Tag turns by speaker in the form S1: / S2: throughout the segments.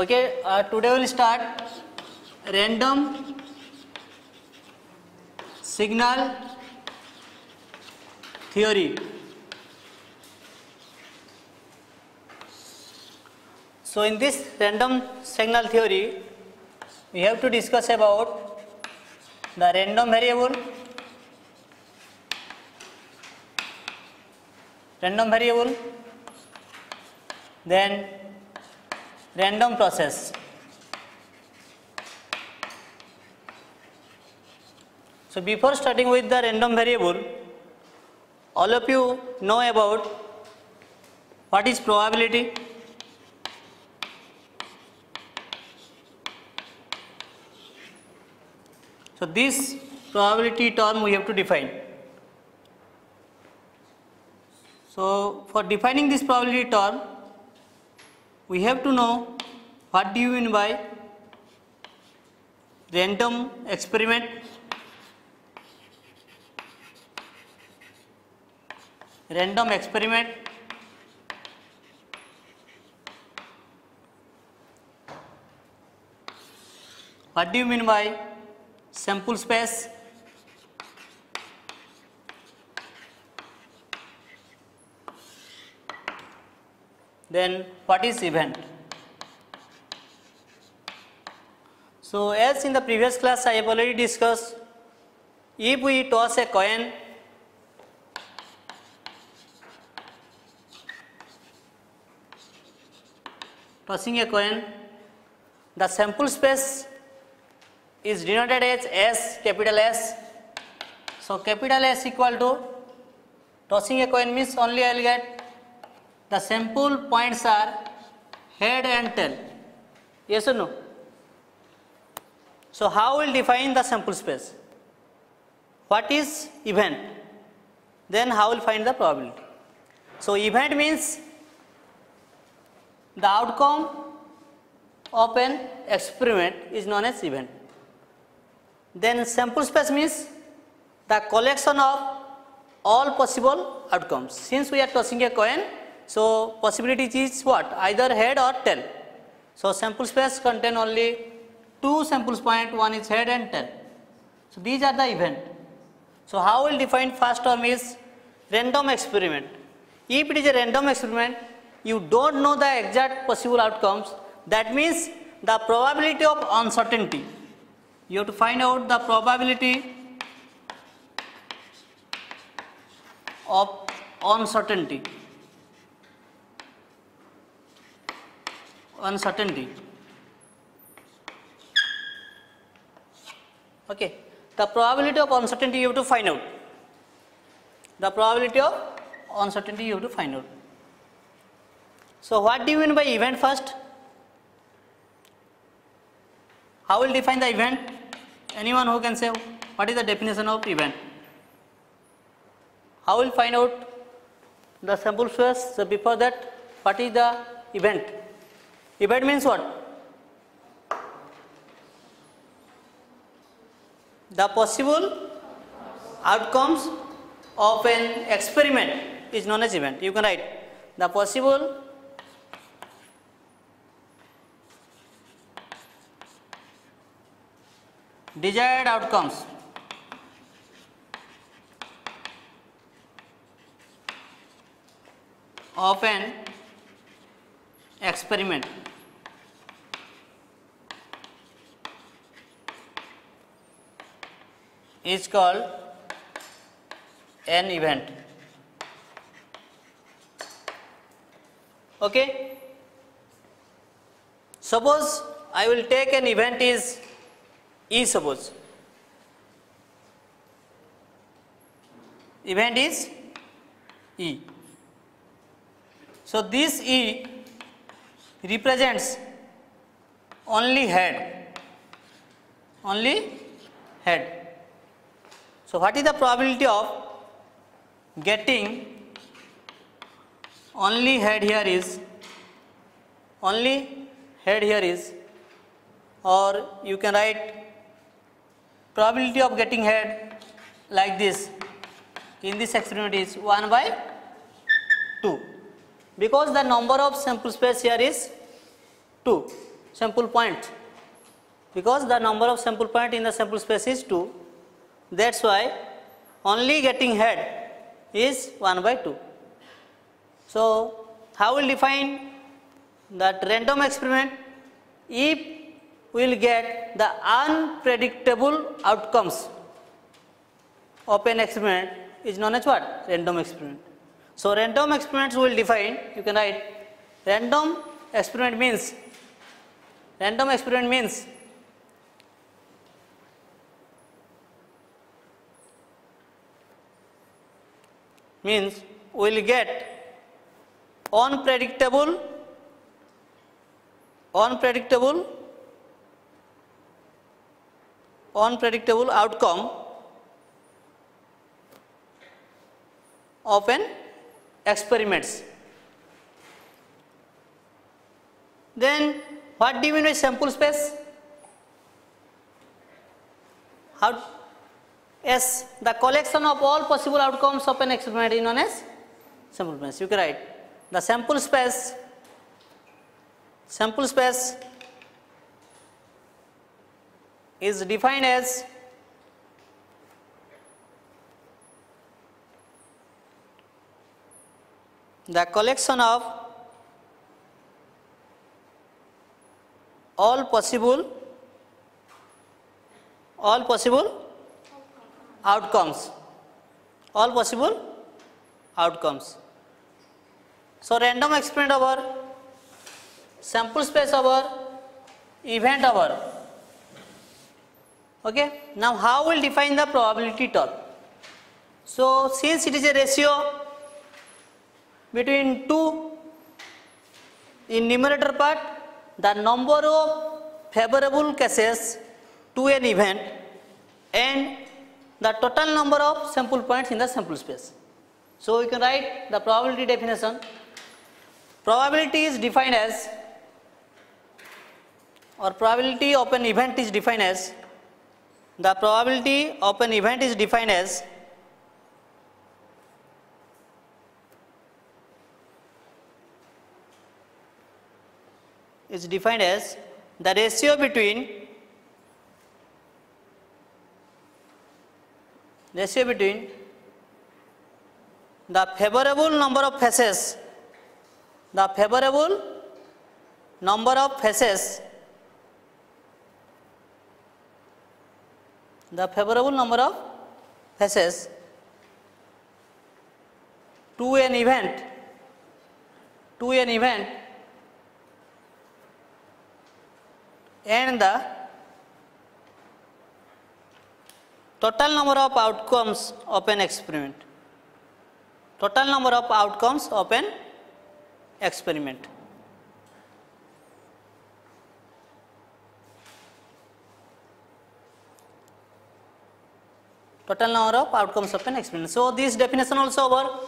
S1: Okay, uh, today we'll start. Random signal theory. So in this random signal theory, we have to discuss about the random variable, random variable, then random process. So before starting with the random variable, all of you know about what is probability. So this probability term we have to define. So for defining this probability term, we have to know what do you mean by random experiment? Random experiment. What do you mean by sample space then what is event? So as in the previous class i have already discussed if we toss a coin tossing a coin the sample space is denoted as s capital s. So capital s equal to tossing a coin means only i will get the sample points are head and tail. Yes or no? So how will define the sample space? What is event? Then how will find the probability? So event means the outcome of an experiment is known as event. Then sample space means the collection of all possible outcomes. Since we are tossing a coin so possibility is what? Either head or tail. So sample space contain only two samples point one is head and tail. So these are the event. So how we'll define first term is random experiment. If it is a random experiment you don't know the exact possible outcomes. That means the probability of uncertainty. You have to find out the probability of uncertainty uncertainty. Okay. The probability of uncertainty you have to find out. The probability of uncertainty you have to find out. So what do you mean by event first? How will define the event? Anyone who can say what is the definition of event? How will find out? The sample space so before that what is the event event means what? The possible outcomes of an experiment is known as event. You can write the possible desired outcomes of an experiment is called an event. Okay? Suppose i will take an event is e suppose. Event is e. So this e represents only head. Only head so what is the probability of getting only head here is only head here is or you can write probability of getting head like this. In this experiment is 1 by 2 because the number of sample space here is 2 sample point. Because the number of sample point in the sample space is 2 that's why only getting head is 1 by 2 so how will define that random experiment? If we will get the unpredictable outcomes. Of an experiment is known as what? Random experiment. So random experiments will define you can write random experiment means random experiment means means we will get unpredictable unpredictable unpredictable outcome of an experiments. Then what do you mean by sample space? How yes the collection of all possible outcomes of an experiment is known as sample space. You can write the sample space sample space is defined as the collection of all possible all possible outcomes. All possible? Outcomes. So random experiment over sample space over event over okay? Now how will define the probability term? So since it is a ratio between two in numerator part the number of favorable cases to an event and the total number of sample points in the sample space. So we can write the probability definition. Probability is defined as or probability of an event is defined as the probability of an event is defined as is defined as the ratio between ratio between the favorable number of phases the favorable number of phases the favorable number of phases to an event to an event and the total number of outcomes of an experiment. Total number of outcomes of an experiment. Total number of outcomes of an experiment. So this definition also over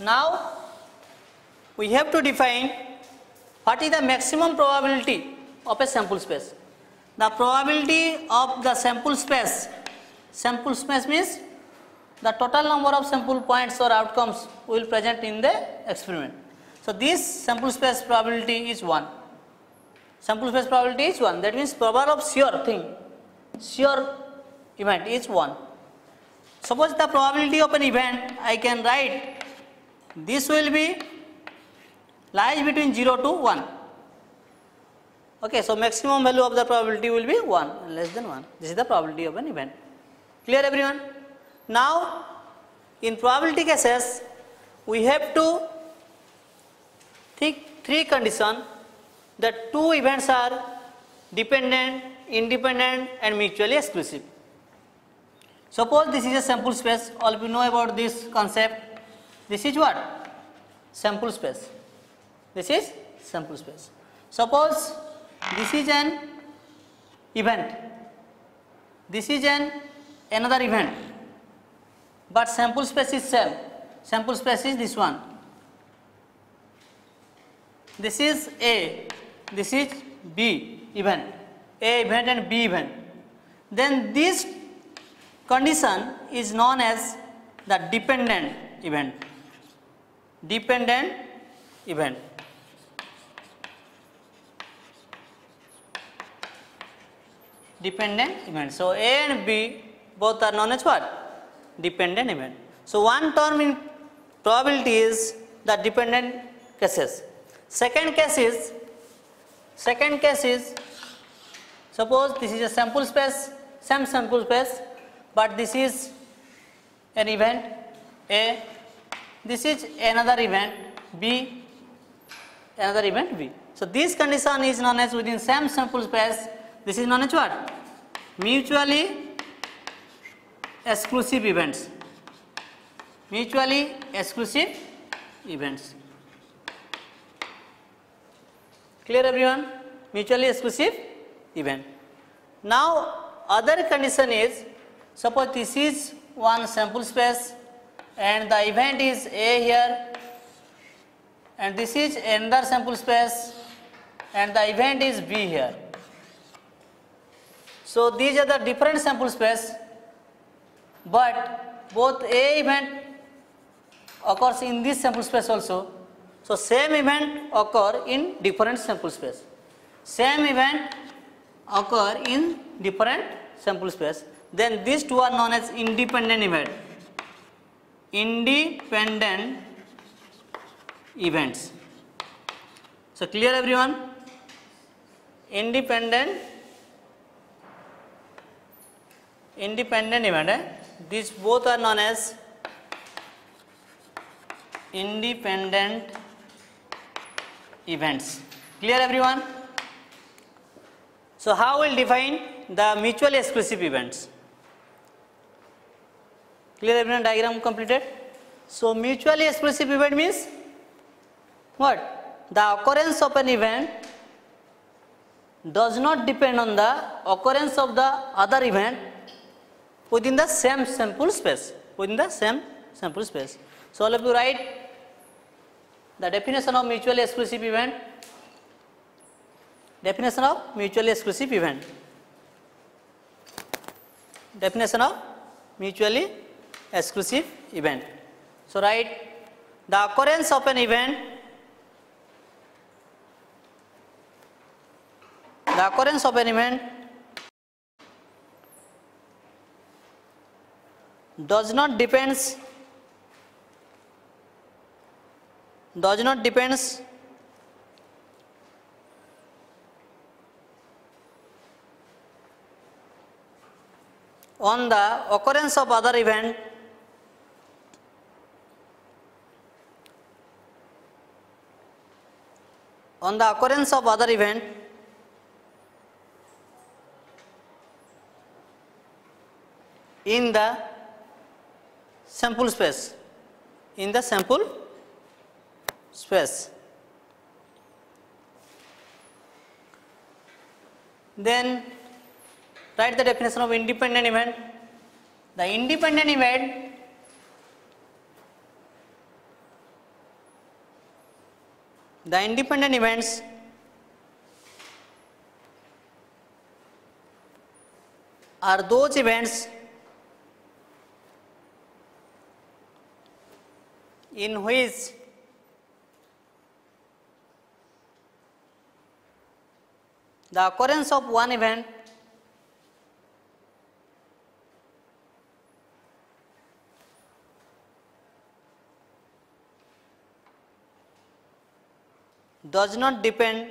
S1: now we have to define what is the maximum probability of a sample space the probability of the sample space. Sample space means the total number of sample points or outcomes will present in the experiment. So this sample space probability is 1 sample space probability is 1 that means probability of sure thing sure event is 1 suppose the probability of an event i can write this will be lies between 0 to 1 okay so maximum value of the probability will be 1 less than 1 this is the probability of an event. Clear everyone? Now in probability cases we have to think three condition that two events are dependent independent and mutually exclusive. Suppose this is a sample space. All of you know about this concept. This is what? Sample space. This is sample space. Suppose this is an event. This is an another event. But sample space is same. Sample space is this one. This is a. This is b event. A event and b event. Then this condition is known as the dependent event. Dependent event dependent event. So A and B both are known as what? Dependent event. So one term in probability is the dependent cases. Second case is second case is suppose this is a sample space, same sample space, but this is an event A, this is another event B, another event B. So this condition is known as within same sample space. This is known as what? Mutually exclusive events. Mutually exclusive events. Clear everyone? Mutually exclusive event. Now other condition is suppose this is one sample space and the event is A here and this is another sample space and the event is B here. So these are the different sample space but both A event occurs in this sample space also. So same event occur in different sample space. Same event occur in different sample space. Then these two are known as independent event. Independent events. So clear everyone? Independent independent event. These both are known as independent events. Clear everyone? So how will define the mutually exclusive events? Clear everyone diagram completed? So mutually exclusive event means what? The occurrence of an event does not depend on the occurrence of the other event within the same sample space. Within the same sample space. So all of you write the definition of mutually exclusive event. Definition of mutually exclusive event. Definition of mutually exclusive event. So write the occurrence of an event the occurrence of an event does not depends does not depends on the occurrence of other event on the occurrence of other event in the sample space. In the sample space. Then write the definition of independent event. The independent event the independent events are those events in which the occurrence of one event does not depend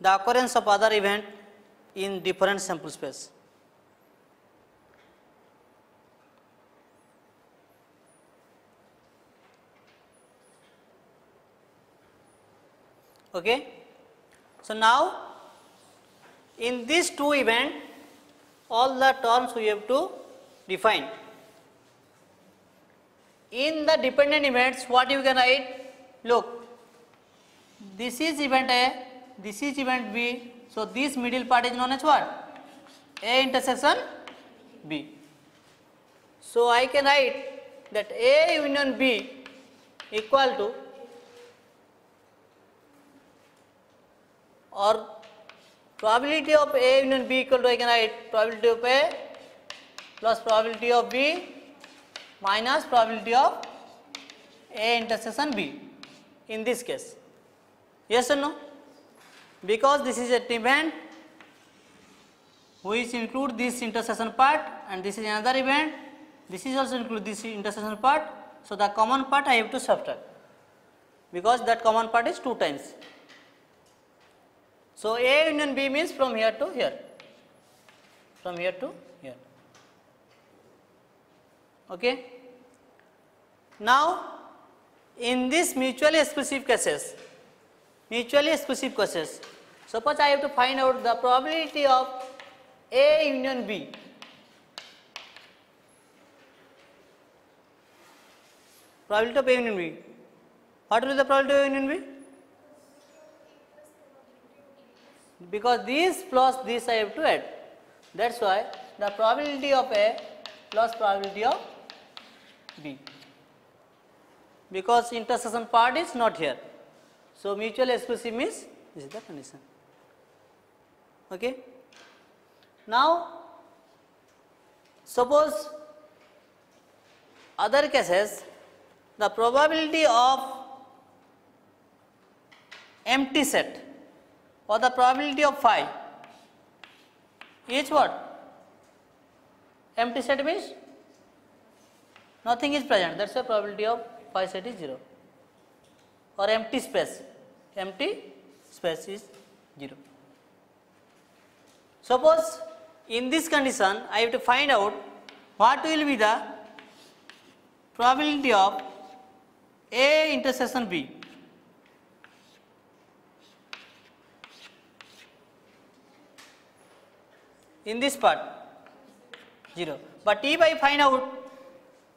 S1: the occurrence of other event in different sample space. Okay. So now in these two event all the terms we have to define. In the dependent events what you can write? Look this is event A, this is event B. So this middle part is known as what? A intersection B. So I can write that A union B equal to और probability of A union B equal to can write probability of A plus probability of B minus probability of A intersection B in this case ये सुन no because this is a event who include this intersection part and this is another event this is also include this intersection part so the common part I have to softer because that common part is two times So A union B means from here to here, from here to here. Okay. Now in this mutually exclusive cases, mutually exclusive cases, suppose I have to find out the probability of A union B. Probability of A union B. What will be the probability of A union B? Because this plus this I have to add. That's why the probability of A plus probability of B. Because intersection part is not here. So mutual exclusive means this is the condition. Okay. Now suppose other cases the probability of empty set or the probability of phi is what? Empty set means nothing is present that's why probability of phi set is 0 or empty space empty space is 0. Suppose in this condition I have to find out what will be the probability of A intersection B. In this part 0. But if I find out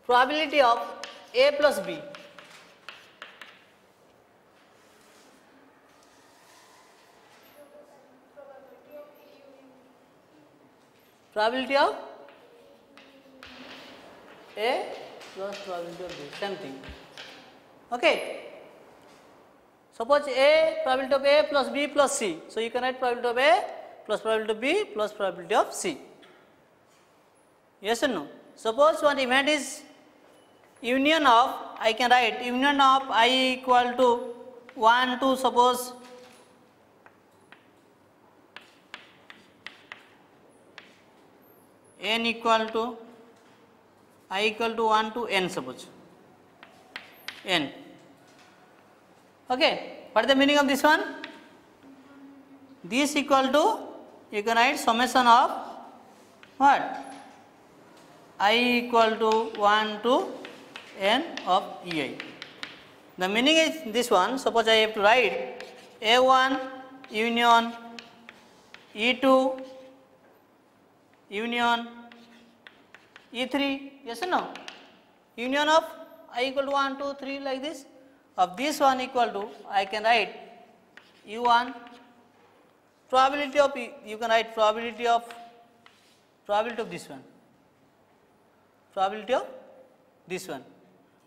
S1: probability of A plus B probability of A plus probability of B, same thing. Okay. Suppose A probability of A plus B plus C. So you can write probability of A plus probability of B plus probability of C. Yes or no? Suppose one event is union of, I can write union of I equal to 1 to suppose n equal to i equal to 1 to n suppose n okay what is the meaning of this one this equal to you can write summation of what? I equal to 1 to n of ei the meaning is this one. Suppose i have to write a1 union e2 union E3 yes or no? Union of i equal to 1 2 3 like this. Of this one equal to I can write u1 probability of you can write probability of probability of this one probability of this one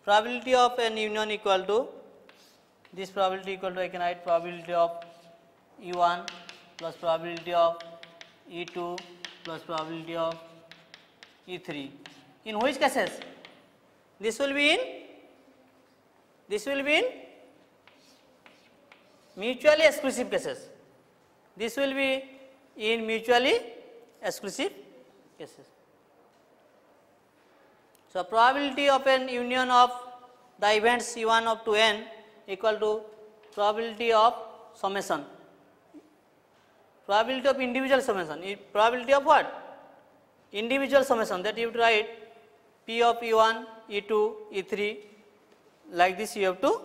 S1: probability of an union equal to this probability equal to I can write probability of e1 plus probability of e2 plus probability of E3. In which cases? This will be in, this will be in mutually exclusive cases. This will be in mutually exclusive cases. So, probability of an union of the events C1 up to n equal to probability of summation probability of individual summation, probability of what? Individual summation that you have to write P of E1, E2, E3 like this you have to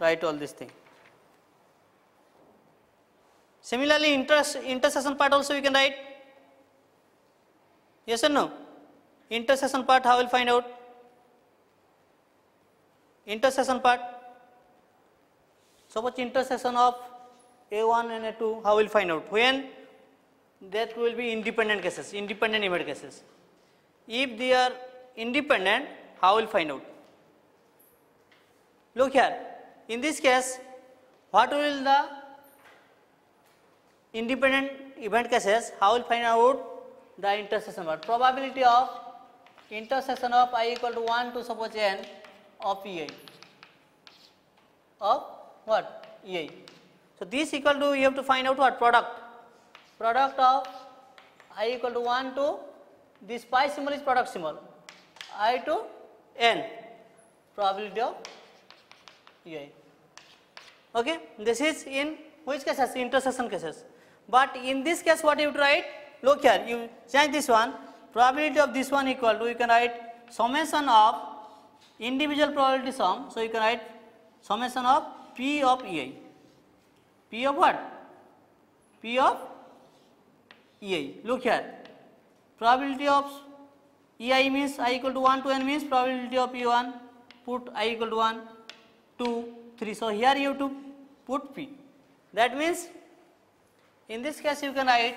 S1: write all these thing. Similarly, inter intersection part also you can write. Yes or no? Intersection part how will find out? Intersection part. So much intersection of a1 and A2, how will find out? When that will be independent cases, independent event cases. If they are independent, how will find out? Look here, in this case, what will the independent event cases, how will find out the intersection part? Probability of intersection of i equal to 1 to suppose n of ei, of what? ei. So this equal to you have to find out what product. Product of i equal to 1 to this pi symbol is product symbol. i to n probability of ei. Okay, this is in which cases? Intersection cases. But in this case, what you write? Look here, you change this one. Probability of this one equal to you can write summation of individual probability sum. So you can write summation of p of ei. P of what? P of ei. Look here. Probability of ei means i equal to 1 to n means probability of e1 put i equal to 1 2 3 so here you have to put p that means in this case you can write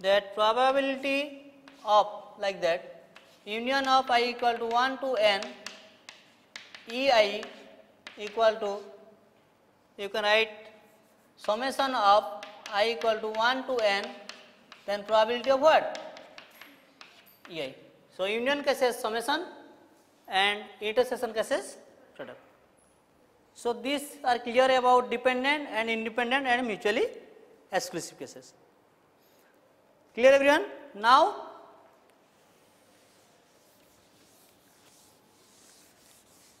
S1: that probability of like that union of i equal to 1 to n e i equal to you can write summation of i equal to 1 to n then probability of what? Ei so union cases summation and intersection cases so these are clear about dependent and independent and mutually exclusive cases. Clear everyone? Now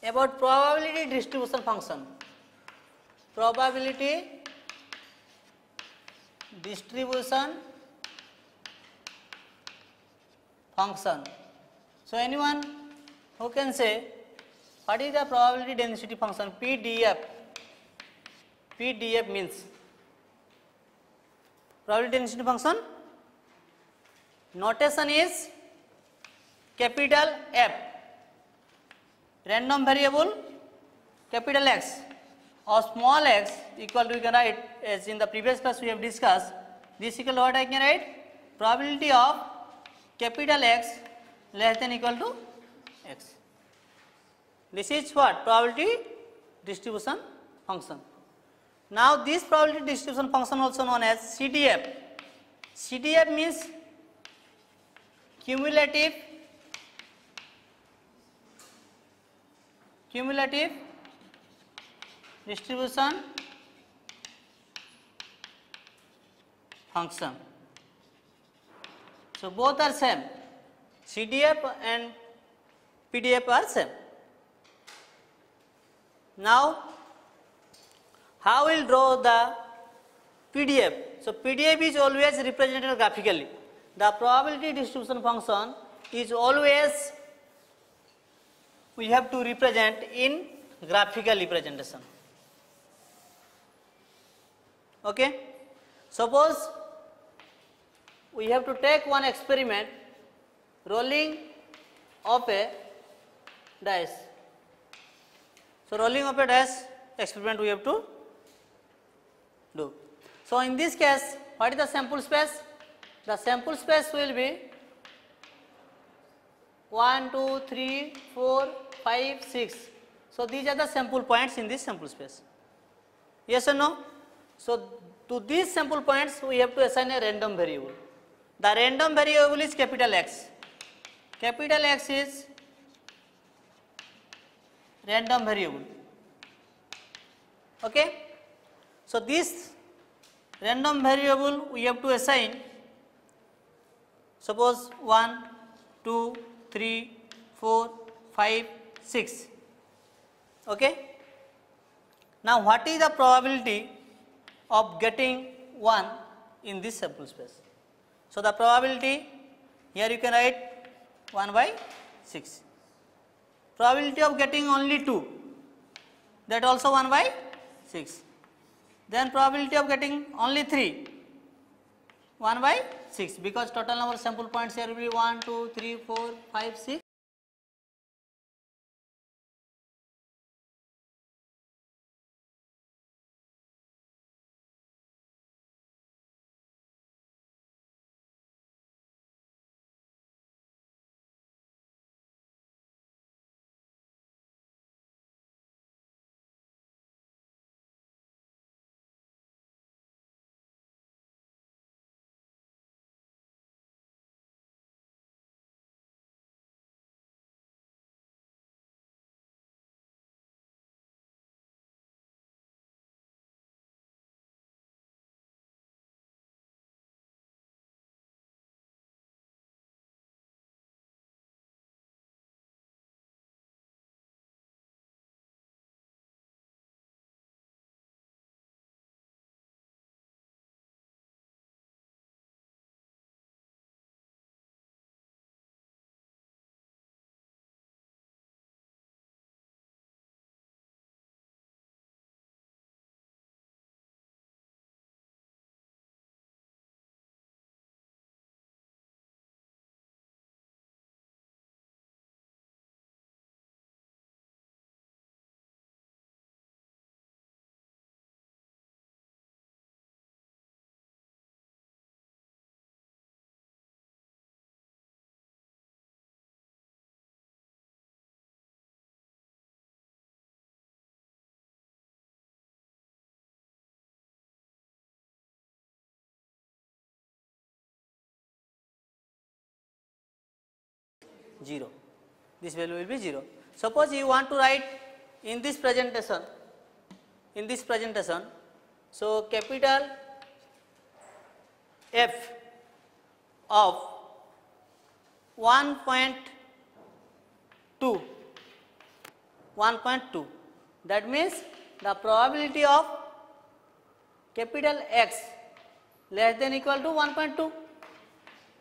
S1: about probability distribution function. Probability distribution function. So anyone who can say what is the probability density function pdf pdf means probability density function notation is capital f random variable capital X or small x equal to you can write as in the previous class we have discussed this equal to what I can write probability of capital X less than equal to. This is what probability distribution function. Now this probability distribution function also known as CDF. CDF means cumulative cumulative distribution function. So both are same. CDF and PDF are same. Now how will draw the PDF? So PDF is always represented graphically. The probability distribution function is always we have to represent in graphical representation. Okay. Suppose we have to take one experiment rolling of a dice. So rolling of a dice experiment we have to do. So in this case, what is the sample space? The sample space will be 1, 2, 3, 4, 5, 6. So these are the sample points in this sample space. Yes or no? So to these sample points we have to assign a random variable. The random variable is capital X. Capital X is random variable. Okay. So this random variable we have to assign suppose 1, 2, 3, 4, 5, 6. Okay. Now what is the probability of getting 1 in this sample space? So the probability here you can write 1 by 6. Probability of getting only 2 that also 1 by 6. Then probability of getting only 3 1 by 6 because total number of sample points here will be 1, 2, 3, 4, 5, 6. 0. This value will be 0. Suppose you want to write in this presentation, in this presentation, so capital F of 1.2 1.2 that means the probability of capital X less than equal to 1.2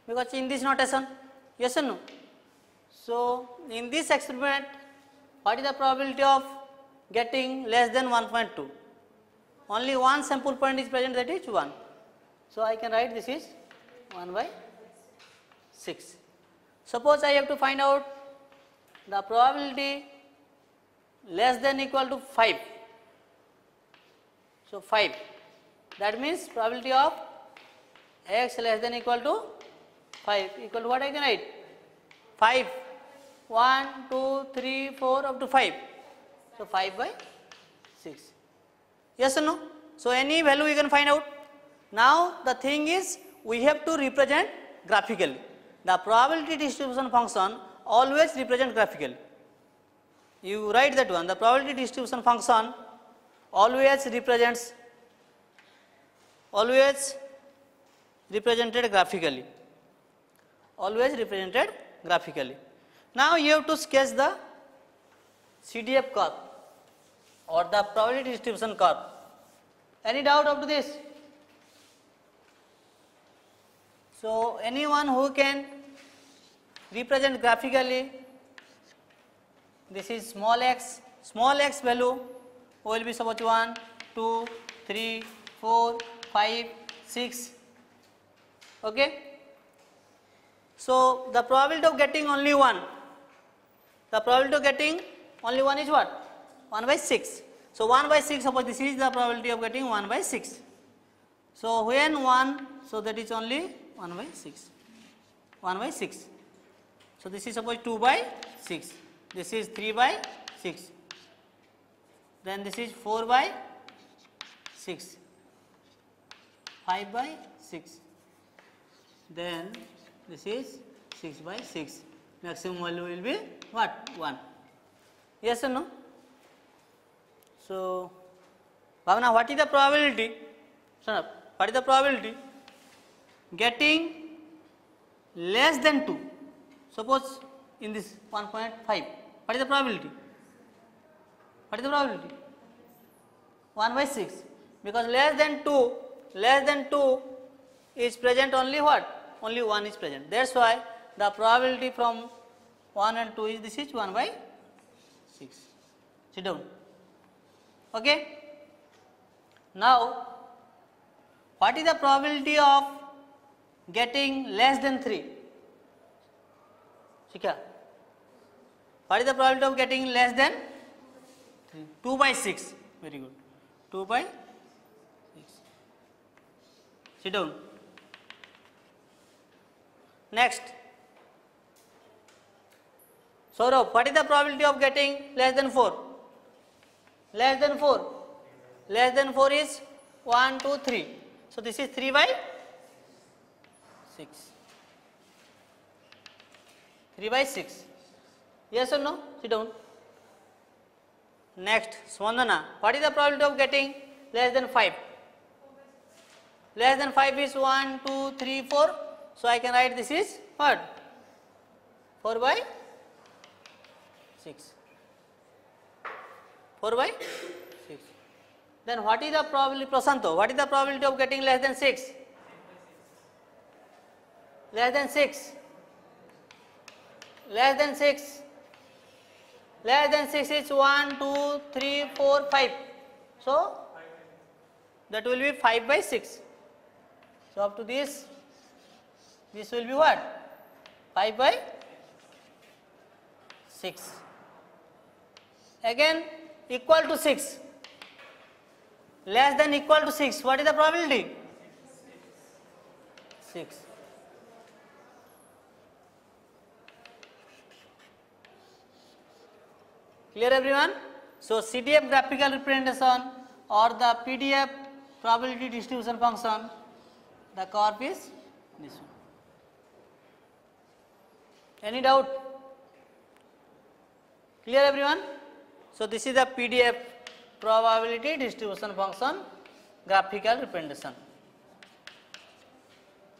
S1: because in this notation yes or no so in this experiment what is the probability of getting less than 1.2 only one sample point is present that is 1 so i can write this is 1 by 6 suppose i have to find out the probability less than equal to 5 so 5 that means probability of x less than equal to 5 equal to what I can write? 5 1 2 3 4 up to 5 so 5 by 6 yes or no? So any value we can find out? Now the thing is we have to represent graphically the probability distribution function always represent graphically you write that one. The probability distribution function always represents always represented graphically. Always represented graphically now you have to sketch the cdf curve or the probability distribution curve. Any doubt up to this? So anyone who can represent graphically this is small x small x value will be suppose 1 2 3 4 5 6 okay? So the probability of getting only one the probability of getting only one is what? 1 by 6 so 1 by 6 suppose this is the probability of getting 1 by 6 so when 1 so that is only 1 by 6 1 by 6 so this is suppose 2 by 6 this is 3 by 6 then this is 4 by 6 5 by 6 then this is 6 by 6 maximum value will be what? 1 yes or no? So Bhavana what is the probability? Son what is the probability? Getting less than 2 suppose in this 1.5 what is the probability? What is the probability? 1 by 6 because less than 2 less than 2 is present only what? Only 1 is present. That's why the probability from 1 and 2 is this is 1 by 6 sit down. Okay. Now what is the probability of getting less than 3 Shikha. What is the probability of getting less than 3 2 by 6 very good. 2 by 6 sit down. Next Saurabh what is the probability of getting less than 4 less than 4 less than 4 is 1 2 3 so this is 3 by 6 3 by 6 yes or no? Sit down. Next swandana what is the probability of getting less than 5 less than 5 is 1 2 3 4 so i can write this is what? 4 by 6 4 by 6 then what is the probability prasanto what is the probability of getting less than 6 less than 6 less than 6 less than 6 is 1 2 3 4 5 so that will be 5 by 6 so up to this this will be what? 5 by 6 again equal to 6 less than equal to 6 what is the probability? 6 clear everyone? So cdf graphical representation or the pdf probability distribution function the curve is this one. Any doubt? Clear everyone? So this is the PDF probability distribution function graphical representation.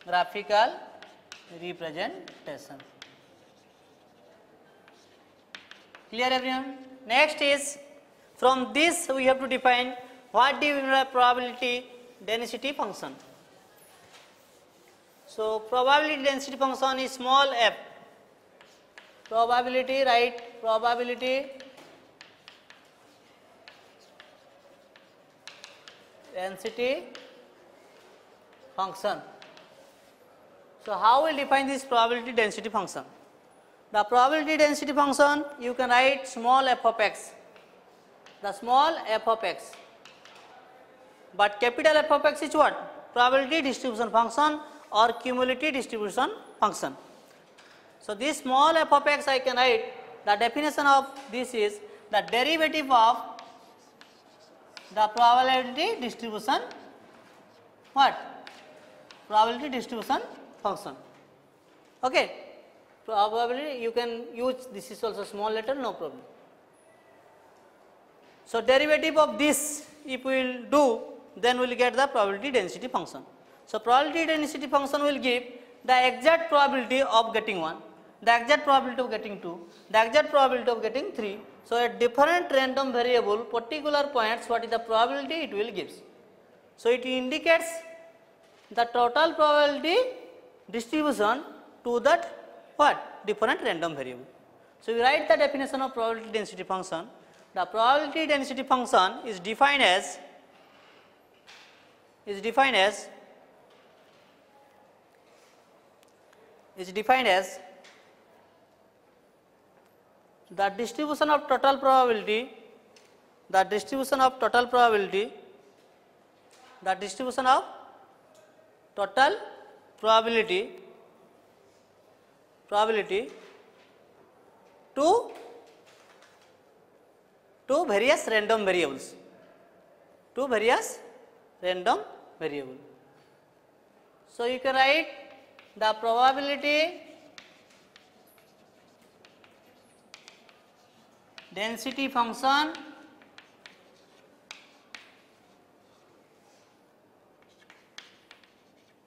S1: Graphical representation. Clear everyone? Next is from this we have to define what do you mean by probability density function. So probability density function is small f. Probability, right? Probability density function. So how we define this probability density function? The probability density function you can write small f of x. The small f of x. But capital F of x is what? Probability distribution function or cumulative distribution function. So this small f of x I can write the definition of this is the derivative of the probability distribution what? Probability distribution function. Okay. Probability you can use this is also small letter no problem. So derivative of this if we will do then we will get the probability density function. So probability density function will give the exact probability of getting 1, the exact probability of getting 2, the exact probability of getting 3. So at different random variable particular points what is the probability it will gives. So it indicates the total probability distribution to that what different random variable. So we write the definition of probability density function. The probability density function is defined as is defined as is defined as the distribution of total probability the distribution of total probability the distribution of total probability probability to to various random variables to various random variable. So you can write the probability density function.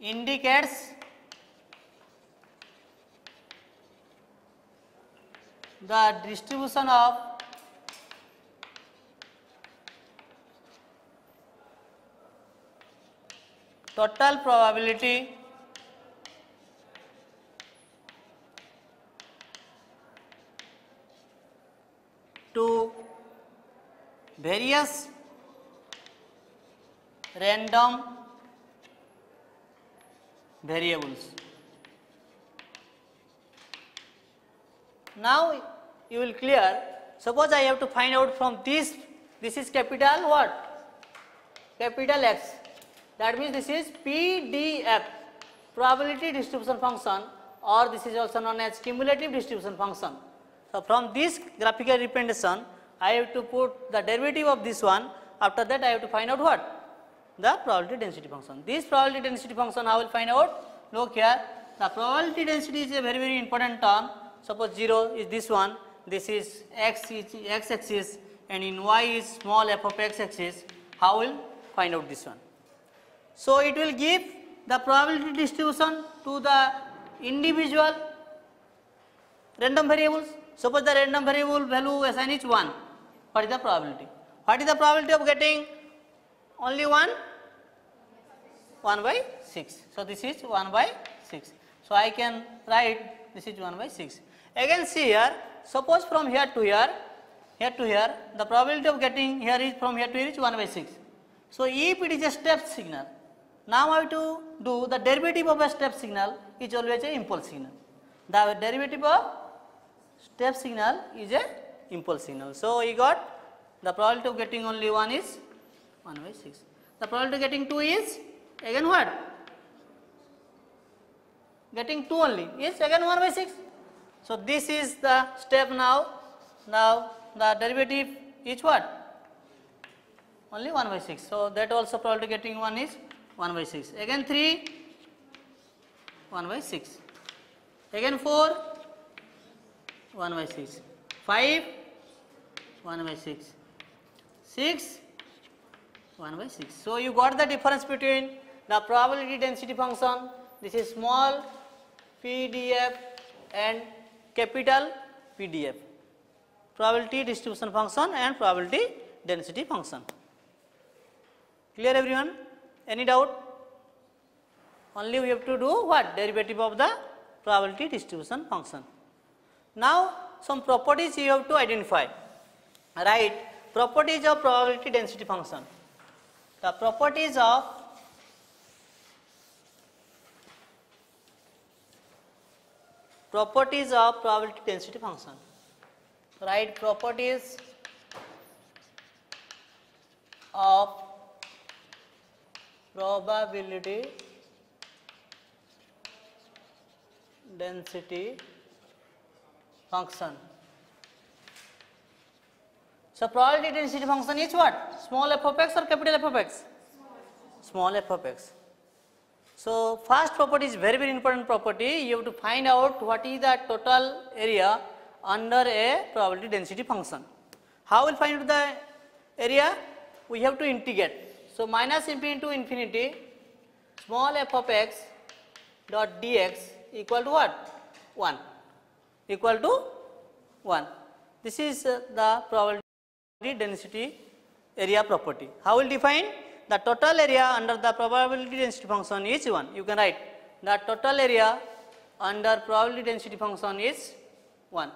S1: Indicates the distribution of total probability to various random variables. Now you will clear, suppose I have to find out from this, this is capital what? Capital X. That means this is PDF, probability distribution function or this is also known as cumulative distribution function. So from this graphical representation, I have to put the derivative of this one. After that, I have to find out what? The probability density function. This probability density function, I will find out. Look here, the probability density is a very very important term. Suppose 0 is this one, this is x x axis and in y is small f of x axis. How will find out this one? So it will give the probability distribution to the individual random variables. Suppose the random variable value assigned is 1. What is the probability? What is the probability of getting only 1? 1 by 6. So this is 1 by 6. So I can write this is 1 by 6. Again see here, suppose from here to here, here to here, the probability of getting here is from here to here is 1 by 6. So if it is a step signal, now I have to do the derivative of a step signal is always a impulse signal. The derivative of step signal is a impulse signal. So we got the probability of getting only 1 is 1 by 6. The probability of getting 2 is again what? Getting 2 only is again 1 by 6. So this is the step now. Now the derivative is what? Only 1 by 6. So that also probability getting 1 is 1 by 6. Again 3, 1 by 6. Again 4, 1 by 6. 5, 1 by 6. 6 1 by 6. So you got the difference between the probability density function, this is small PDF and capital PDF. Probability distribution function and probability density function. Clear everyone? Any doubt? Only we have to do what? Derivative of the probability distribution function. Now some properties you have to identify. Right? Properties of probability density function. The properties of properties of probability density function. Right? Properties of probability density function. So probability density function is what? Small f of x or capital F of x? Small f of x. So first property is very very important property. You have to find out what is the total area under a probability density function. How will find the area? We have to integrate. So minus infinity to infinity small f of x dot dx equal to what? 1 equal to 1. This is uh, the probability density area property. How will define? The total area under the probability density function is 1. You can write the total area under probability density function is 1.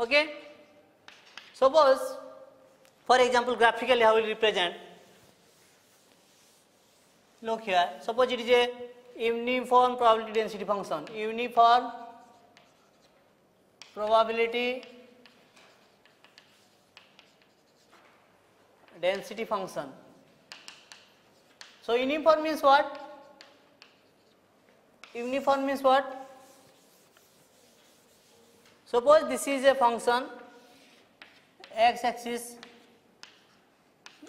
S1: Okay. Suppose for example graphically how will represent look here suppose it is a uniform probability density function uniform probability density function. So uniform means what? Uniform means what? Suppose this is a function x axis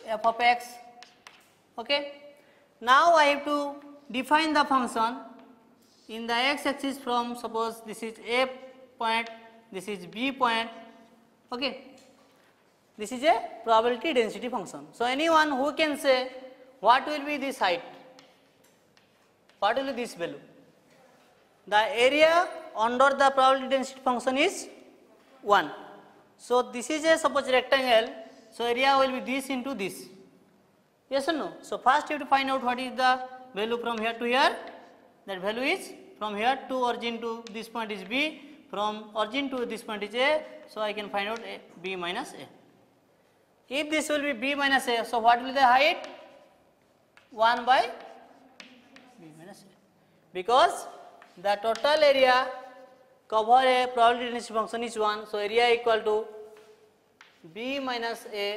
S1: f of x okay? Now i have to define the function in the x axis from suppose this is a point this is b point. Okay. This is a probability density function. So anyone who can say what will be this height? What will be this value? The area under the probability density function is 1 so this is a suppose rectangle. So area will be this into this. Yes or no? So first you have to find out what is the value from here to here. That value is from here to origin to this point is b from origin to this point is a so i can find out a, b minus a. If this will be b minus a so what will be the height? 1 by b minus a. Because the total area cover a probability density function is 1 so area equal to b minus a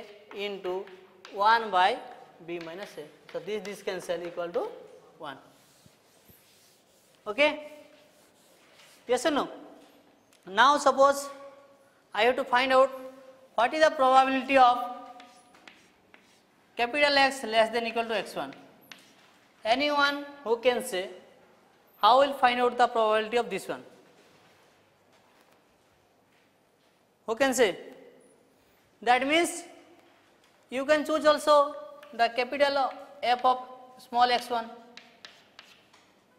S1: into 1 by b minus a. So this this cancel equal to 1 okay? Yes or no now suppose i have to find out what is the probability of capital X less than equal to x1 anyone who can say how will find out the probability of this one? Who can say? That means you can choose also the capital f of small x1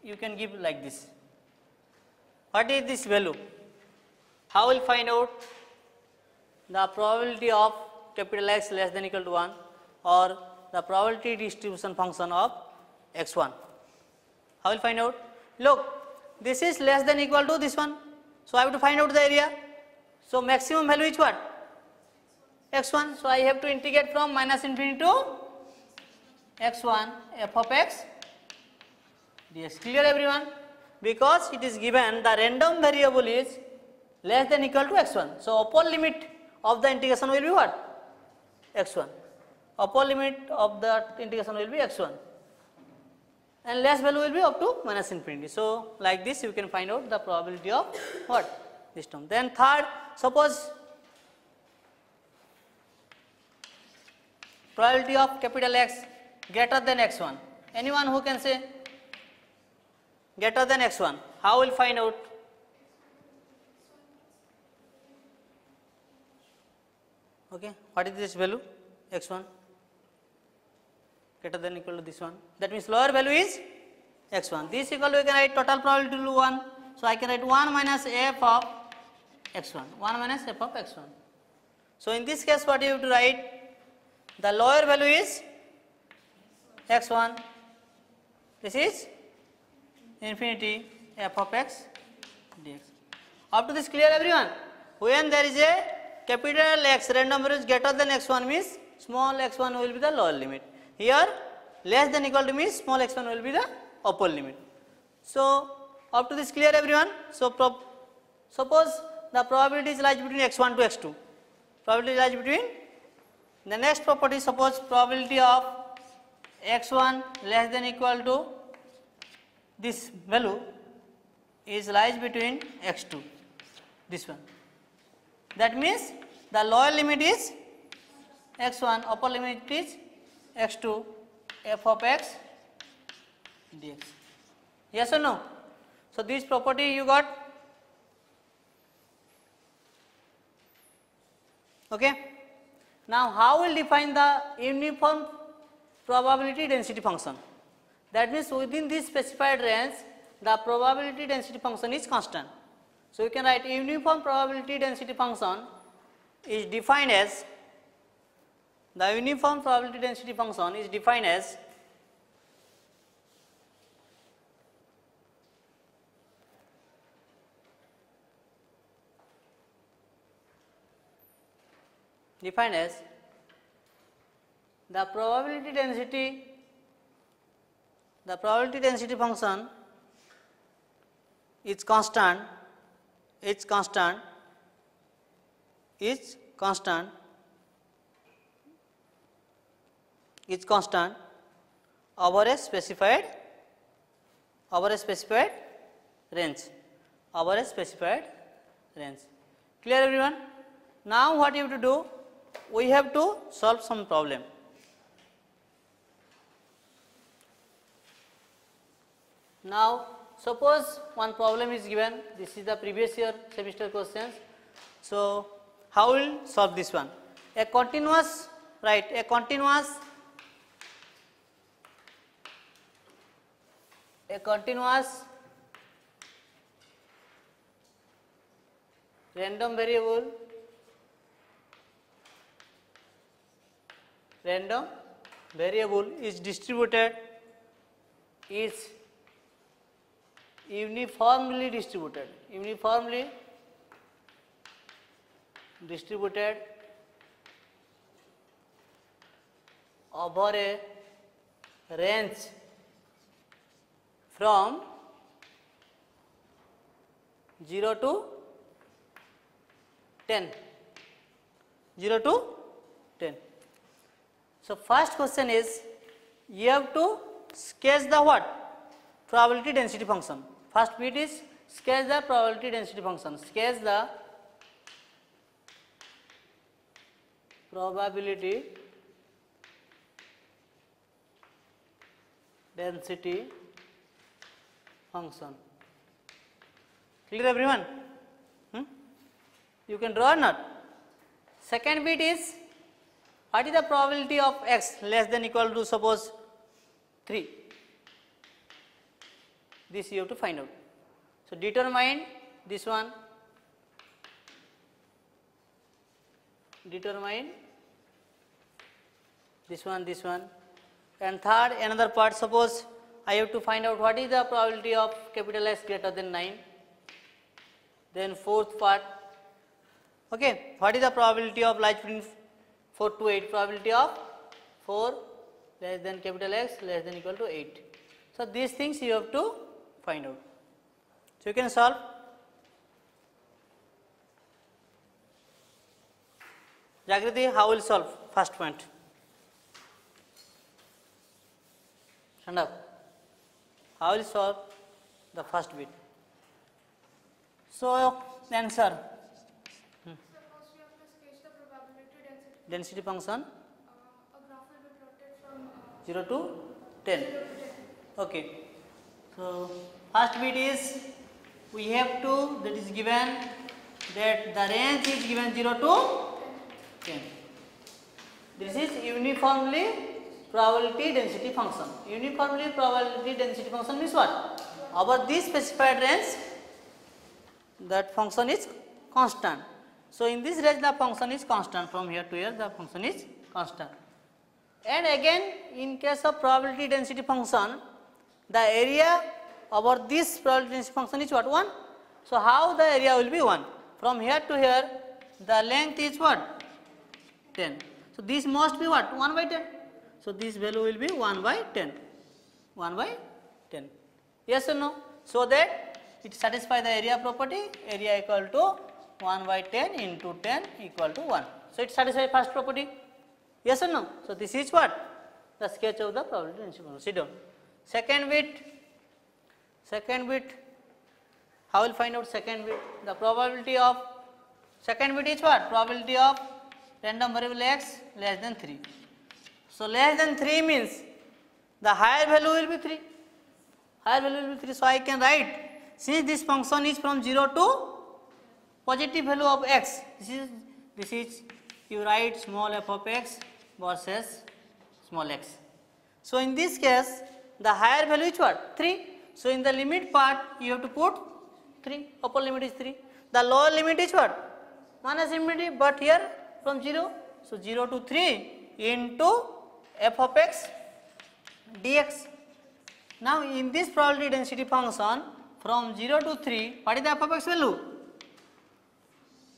S1: you can give like this. What is this value how will find out the probability of capital X less than equal to 1 or the probability distribution function of x1 how will find out? Look this is less than equal to this one. So i have to find out the area. So maximum value is what? X1 so i have to integrate from minus infinity to x1 f of x. Dx clear everyone because it is given the random variable is less than equal to x1 so upper limit of the integration will be what? x1 upper limit of the integration will be x1 and less value will be up to minus infinity. So, like this you can find out the probability of what? This term. Then third suppose probability of capital X greater than x1 anyone who can say greater than x1 how will find out Okay, what is this value? x1 greater than equal to this one. That means lower value is x1. This equal to we can write total probability to 1. So I can write 1 minus f of x1. 1 minus f of x1. So in this case what you have to write? The lower value is x1. This is infinity f of x dx. Up to this clear everyone? When there is a capital X random number is greater than x1 means small x1 will be the lower limit. Here less than equal to means small x1 will be the upper limit. So up to this clear everyone? So suppose the probability lies between x1 to x2. Probability lies between the next property suppose probability of x1 less than equal to this value is lies between x2 this one that means the lower limit is x1 upper limit is x2 f of x dx. Yes or no? So this property you got? Okay. Now how will define the uniform probability density function? That means within this specified range the probability density function is constant. So you can write uniform probability density function is defined as the uniform probability density function is defined as defined as the probability density the probability density function is constant is constant is constant is constant over a specified over a specified range over a specified range. Clear everyone? Now what you have to do? We have to solve some problem. Now, suppose one problem is given, this is the previous year semester questions. So, how will solve this one? A continuous, right, a continuous, a continuous random variable, random variable is distributed is uniformly distributed, uniformly distributed over a range from 0 to 10 0 to 10 so first question is you have to sketch the what probability density function First bit is sketch the probability density function. Sketch the probability density function. Clear everyone? Hmm? You can draw or not? Second bit is what is the probability of x less than equal to suppose 3 this you have to find out. So, determine this one, determine this one, this one. And third another part suppose I have to find out what is the probability of capital S greater than 9 then fourth part okay what is the probability of lies between 4 to 8 probability of 4 less than capital X less than equal to 8 so these things you have to find out. So, you can solve Jagriti, how will solve first point? Stand up. How will solve the first bit? So, answer. Density function? Uh, 0 to 10. Okay. So, first bit is we have to that is given that the range is given 0 to 10 this is uniformly probability density function. Uniformly probability density function means what? Over this specified range, that function is constant. So in this range the function is constant from here to here the function is constant. And again in case of probability density function the area over this probability function is what 1. So how the area will be 1? From here to here the length is what? 10. So this must be what? 1 by 10. So this value will be 1 by 10. 1 by 10. Yes or no? So that it satisfy the area property, area equal to 1 by 10 into 10 equal to 1. So it satisfies first property. Yes or no? So this is what? The sketch of the probability density function. Sit down. Second bit, second bit, how will find out second bit? The probability of, second bit is what? Probability of random variable x less than 3. So less than 3 means the higher value will be 3. Higher value will be 3. So I can write, since this function is from 0 to positive value of x, this is, this is, you write small f of x versus small x. So in this case, the higher value is what? 3. So in the limit part, you have to put 3, upper limit is 3. The lower limit is what? Minus infinity, but here from 0. So 0 to 3 into f of x dx. Now in this probability density function, from 0 to 3, what is the f of x value?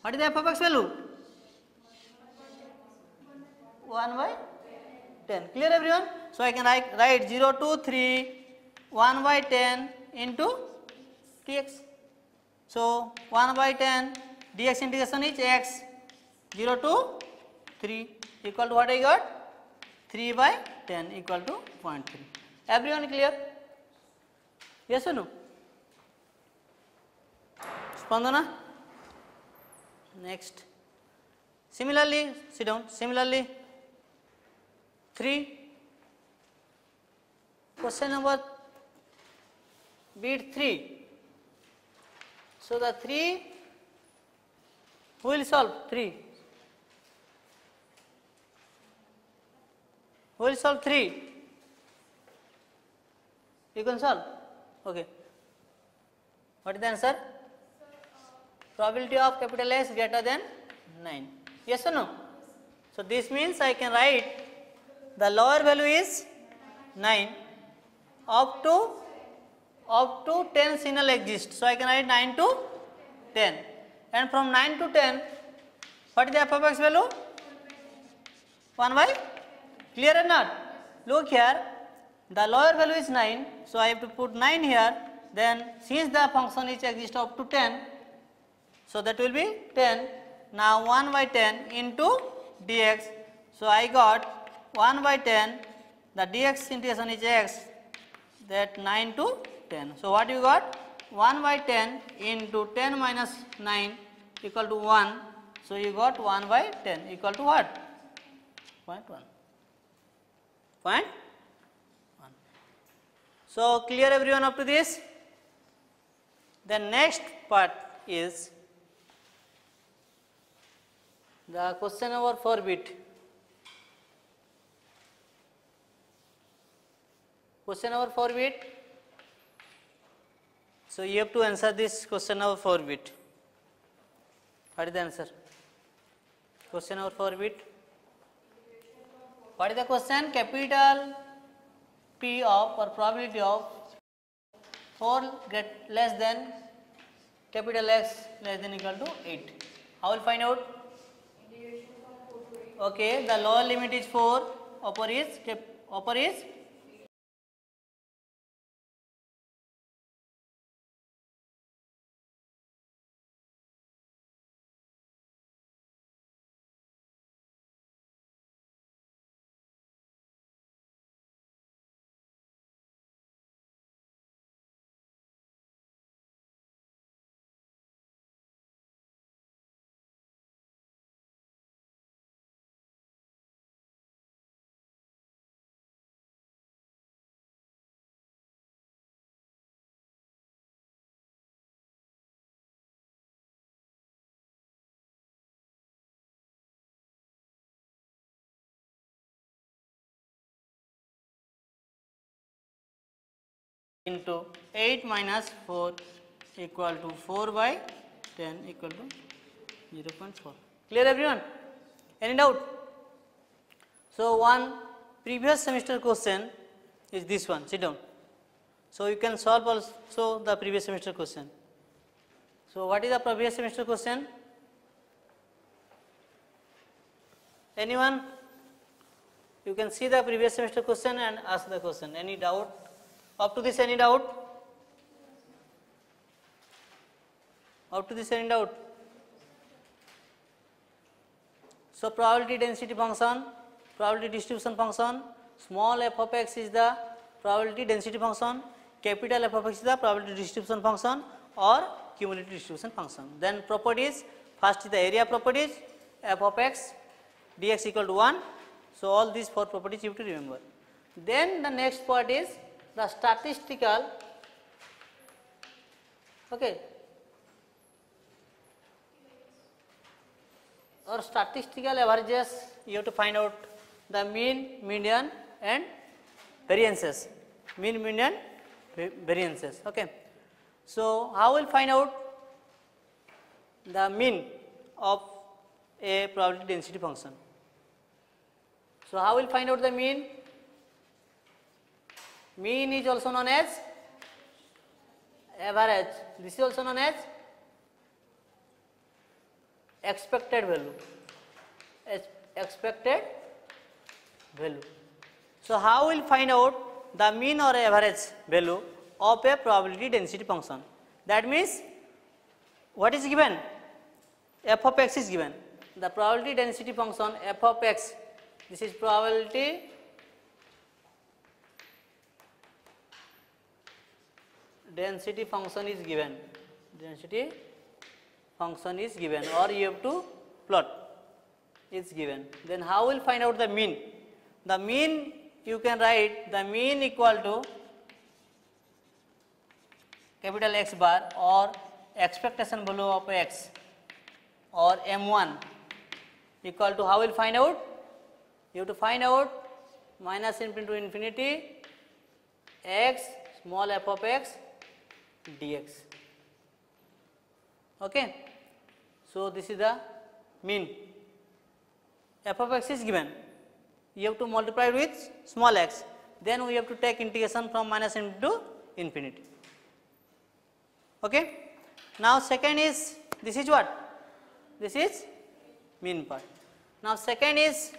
S1: What is the f of x value? 1 by 10. Clear everyone? So I can write, write 0 to 3, 1 by 10 into dx. So 1 by 10 dx integration is x 0 to 3 equal to what I got? 3 by 10 equal to 0.3. Everyone clear? Yes or no? Spandana? Next. Similarly, sit down. Similarly, 3. Question number bit 3. So the 3 who will solve 3? Who will solve 3? You can solve. Okay. What is the answer? Probability of capital S greater than 9. Yes or no? So this means I can write the lower value is 9 up to up to 10 signal exists. So I can write 9 to 10 and from 9 to 10 what is the f of x value? 1 by clear or not? Look here. The lower value is 9 so I have to put 9 here. Then since the function is exist up to 10 so that will be 10 now 1 by 10 into dx. So I got 1 by 10 the dx integration is x. That 9 to 10 so what you got? 1 by 10 into 10 minus 9 equal to 1 so you got 1 by 10 equal to what? Point 1 point 1 so clear everyone up to this? The next part is the question number 4 bit. Question number 4 bit. So you have to answer this question number 4 bit. What is the answer? Question number 4 bit. What is the question? Capital P of or probability of 4 get less than capital X less than equal to 8. How will find out? Okay, the lower limit is 4, upper is upper is into 8 minus 4 equal to 4 by 10 equal to 0.4. Clear everyone? Any doubt? So one previous semester question is this one. Sit down. So you can solve also the previous semester question. So what is the previous semester question? Anyone? You can see the previous semester question and ask the question. Any doubt? Up to this any doubt? Up to this any doubt? So probability density function, probability distribution function, small f of x is the probability density function, capital F of x is the probability distribution function or cumulative distribution function. Then properties, first is the area properties, f of x dx equal to 1. So all these four properties you have to remember. Then the next part is the statistical okay. Or statistical averages you have to find out the mean median and variances. Mean median variances okay. So how will find out the mean of a probability density function? So how will find out the mean mean is also known as? Average. This is also known as? Expected value. Expected value. So how we'll find out the mean or average value of a probability density function? That means what is given? F of x is given. The probability density function f of x. This is probability density function is given. Density function is given or you have to plot. Is given. Then how will find out the mean? The mean you can write the mean equal to capital X bar or expectation value of x or m1 equal to how will find out? You have to find out minus infinity to infinity x small f of x dx. Okay? So this is the mean. F of x is given. You have to multiply with small x. Then we have to take integration from minus infinity to infinity. Okay? Now second is this is what? This is mean part. Now second is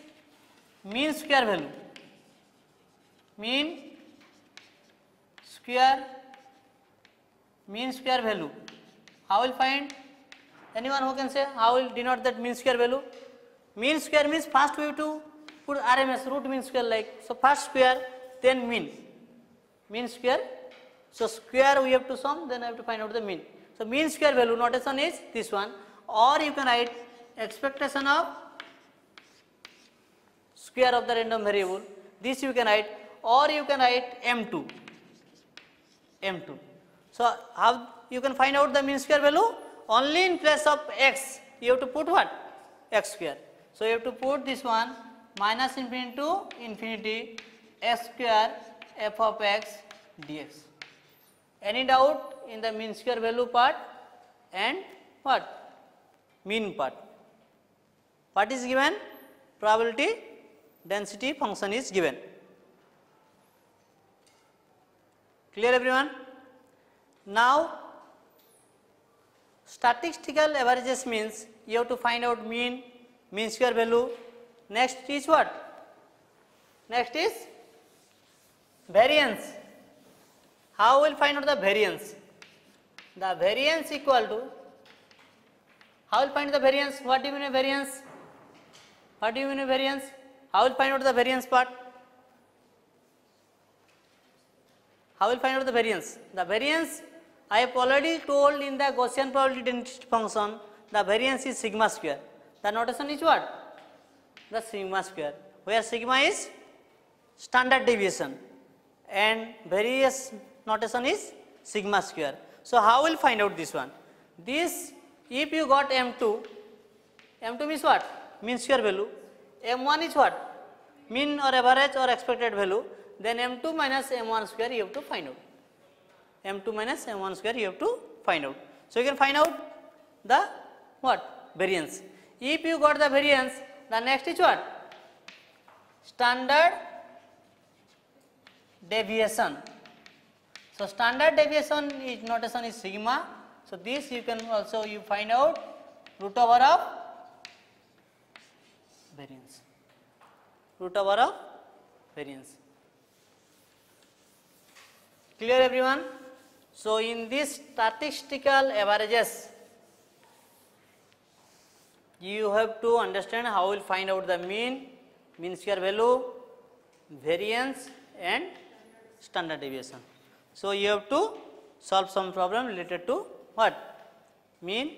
S1: mean square value. Mean square mean square value. How will find? Anyone who can say how will denote that mean square value? Mean square means first we have to put rms root mean square like so first square then mean. Mean square so square we have to sum then I have to find out the mean. So mean square value notation is this one. Or you can write expectation of square of the random variable. This you can write or you can write m2 m2 so how you can find out the mean square value? Only in place of x you have to put what? x square. So you have to put this one minus infinity to infinity x square f of x dx. Any doubt in the mean square value part? And what? Mean part. What is given? Probability density function is given. Clear everyone now statistical averages means you have to find out mean mean square value. Next is what? Next is variance. How will find out the variance? The variance equal to how will find the variance? What do you mean a variance? What do you mean a variance? How will find out the variance part? How will find out the variance? The variance i have already told in the gaussian probability density function the variance is sigma square. The notation is what? The sigma square where sigma is standard deviation and various notation is sigma square. So how will find out this one? This if you got m2 m2 means what? Mean square value. M1 is what? Mean or average or expected value. Then m2 minus m1 square you have to find out m2 minus m1 square you have to find out. So, you can find out the what variance. If you got the variance the next is what standard deviation. So, standard deviation is notation is sigma. So, this you can also you find out root over of variance root over of variance. Clear everyone? So, in this statistical averages, you have to understand how we will find out the mean, mean square value, variance and standard deviation. So, you have to solve some problem related to what? Mean,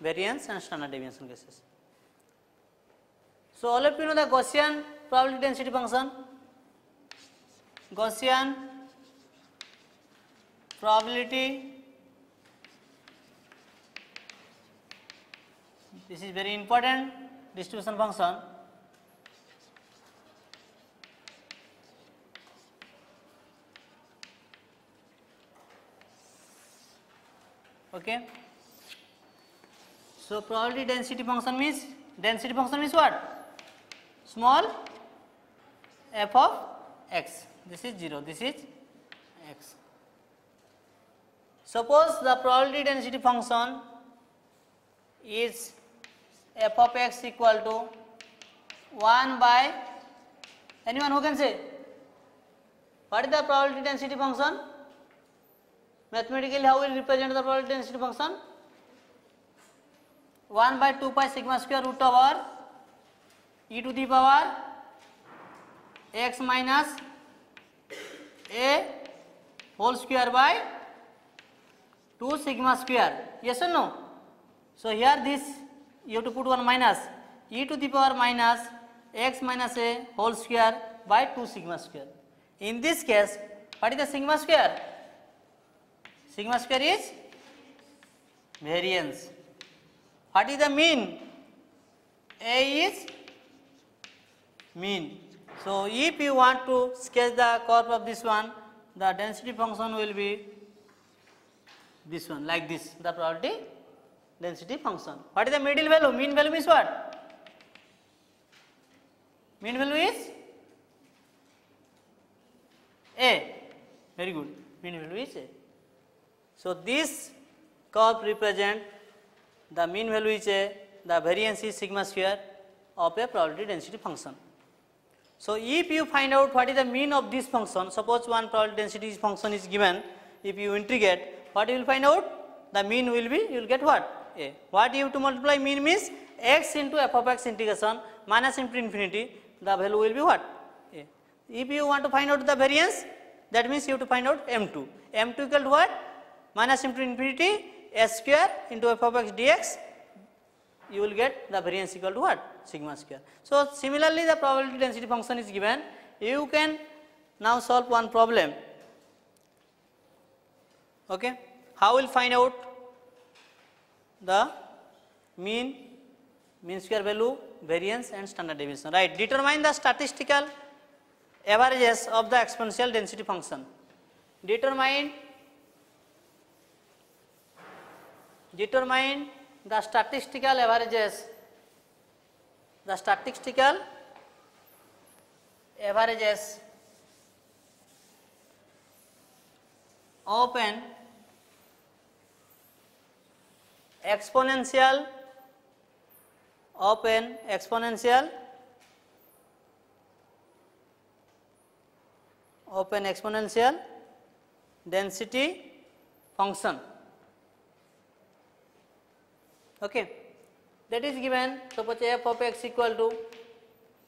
S1: variance and standard deviation cases. So, all of you know the Gaussian probability density function, Gaussian probability this is very important distribution function okay. So probability density function means density function means what? Small f of x this is 0 this is x suppose the probability density function is f of x equal to 1 by anyone who can say what is the probability density function mathematically how will represent the probability density function 1 by 2 pi sigma square root over e to the power x minus a whole square by 2 sigma square yes or no? So here this you have to put one minus. E to the power minus x minus a whole square by 2 sigma square. In this case what is the sigma square? Sigma square is variance. What is the mean? A is mean. So if you want to sketch the curve of this one the density function will be this one like this. The probability density function. What is the middle value? Mean value is what? Mean value is a. Very good. Mean value is a. So this curve represent the mean value is a. The variance is sigma square of a probability density function. So if you find out what is the mean of this function suppose one probability density function is given. If you integrate what you will find out? The mean will be you will get what? A. What you have to multiply mean means x into f of x integration minus infinity. The value will be what? A. If you want to find out the variance that means you have to find out m2 m2 equal to what? Minus infinity s square into f of x dx you will get the variance equal to what? Sigma square. So similarly the probability density function is given. You can now solve one problem okay? How will find out? The mean mean square value variance and standard deviation. Right. Determine the statistical averages of the exponential density function. Determine determine the statistical averages. The statistical averages of an exponential of an exponential of an exponential density function. Okay. That is given. Suppose f of x equal to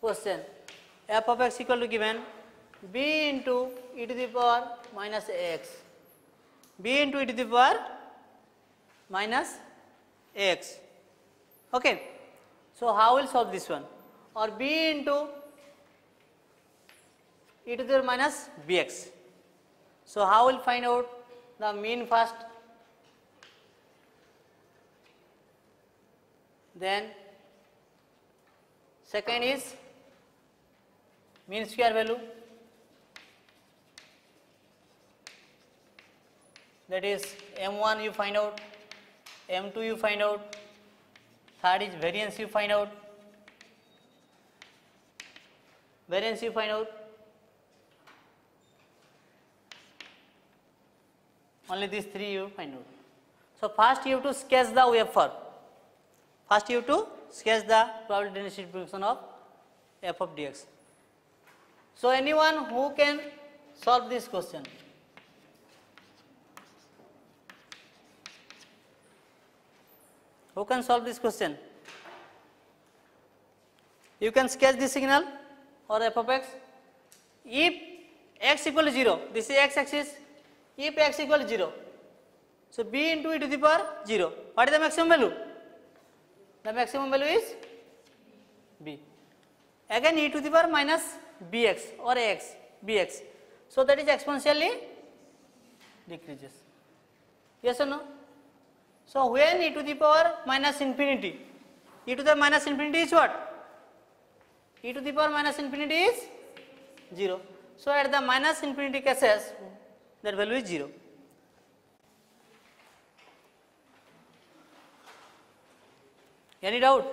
S1: question. f of x equal to given. B into e to the power minus x. B into e to the power minus x. Okay. So how will solve this one? Or b into e to the power minus bx so how will find out the mean first? Then second is mean square value. That is m1 you find out m2 you find out. Third is variance you find out. Variance you find out. Only these three you find out. So first you have to sketch the waveform first you have to sketch the probability density function of f of dx. So anyone who can solve this question who can solve this question? You can sketch the signal or f of x. If x equal to 0 this is x axis. If x equal to 0 so b into e to the power 0 what is the maximum value? The maximum value is b. Again e to the power minus bx or ax bx. So that is exponentially decreases. Yes or no so when e to the power minus infinity? e to the minus infinity is what? e to the power minus infinity is 0 so at the minus infinity cases that value is 0 any doubt